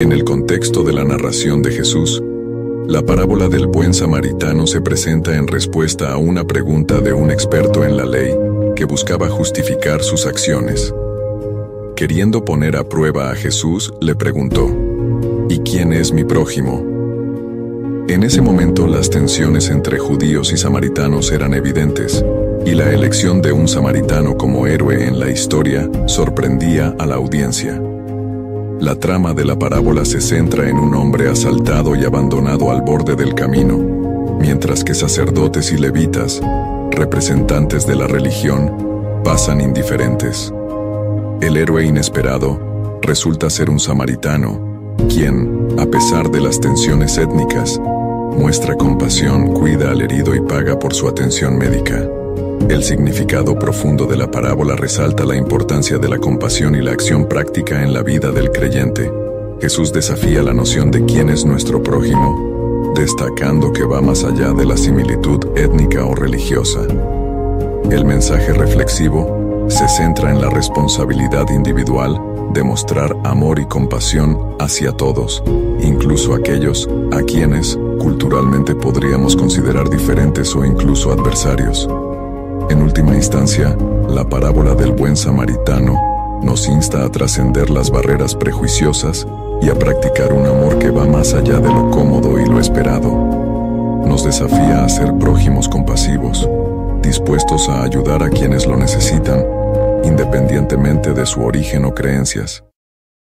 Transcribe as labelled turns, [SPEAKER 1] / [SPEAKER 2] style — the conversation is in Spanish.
[SPEAKER 1] En el contexto de la narración de Jesús, la parábola del buen samaritano se presenta en respuesta a una pregunta de un experto en la ley que buscaba justificar sus acciones. Queriendo poner a prueba a Jesús, le preguntó, ¿Y quién es mi prójimo? En ese momento las tensiones entre judíos y samaritanos eran evidentes, y la elección de un samaritano como héroe en la historia sorprendía a la audiencia. La trama de la parábola se centra en un hombre asaltado y abandonado al borde del camino, mientras que sacerdotes y levitas, representantes de la religión, pasan indiferentes. El héroe inesperado resulta ser un samaritano, quien, a pesar de las tensiones étnicas, muestra compasión, cuida al herido y paga por su atención médica. El significado profundo de la parábola resalta la importancia de la compasión y la acción práctica en la vida del creyente. Jesús desafía la noción de quién es nuestro prójimo, destacando que va más allá de la similitud étnica o religiosa. El mensaje reflexivo se centra en la responsabilidad individual de mostrar amor y compasión hacia todos, incluso aquellos a quienes culturalmente podríamos considerar diferentes o incluso adversarios. En última instancia, la parábola del buen samaritano nos insta a trascender las barreras prejuiciosas y a practicar un amor que va más allá de lo cómodo y lo esperado. Nos desafía a ser prójimos compasivos, dispuestos a ayudar a quienes lo necesitan, independientemente de su origen o creencias.